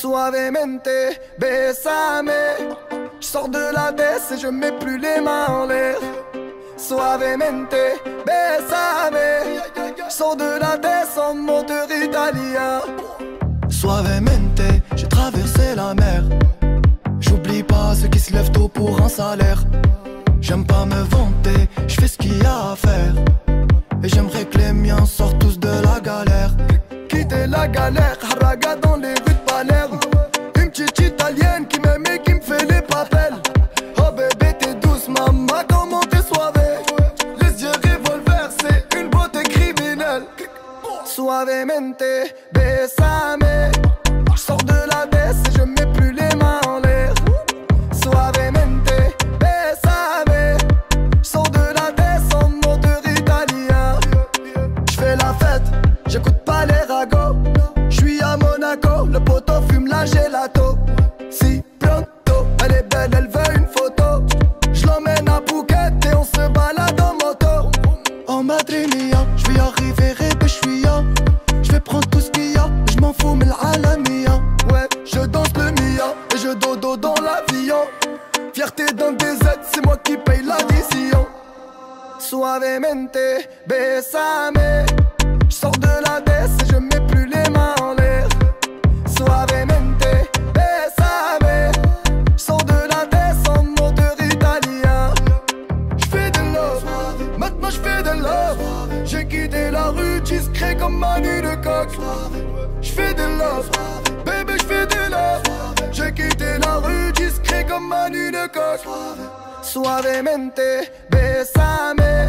Suavemente, besame. Je sors de la baisse et je mets plus les mains en l'air. Suavemente, besame. Je sors de la baisse en moteur italien. Suavemente, j'ai traversé la mer. J'oublie pas ceux qui se lèvent tôt pour un salaire. J'aime pas me vanter, je fais ce qu'il y a à faire. Et j'aimerais que les miens sortent tous de la galère. Quitter la galère, haraga dans les Suavemente, besame. Je sors de la baisse et je mets plus les mains en l'air. Suavemente, besame. Je sors de la baisse en moteur italien. Je fais la fête, j'écoute pas les ragots. Je suis à Monaco, le poteau fume la gelato. Si pronto, elle est belle, elle veut une photo. Je l'emmène à Phuket et on se balade en moto. En Madrid je vais arriver l'avion. Fierté d'un DZ, c'est moi qui paye l'addition. Suavemente, besame. Je sors de la baisse et je mets plus les mains en l'air. Suavemente, besame. Je sors de la baisse en moteur italien. Je fais de love, maintenant je fais de love. J'ai quitté la rue discret comme Manu de coq. Je fais de love, Manu de coq. Suavemente, besame.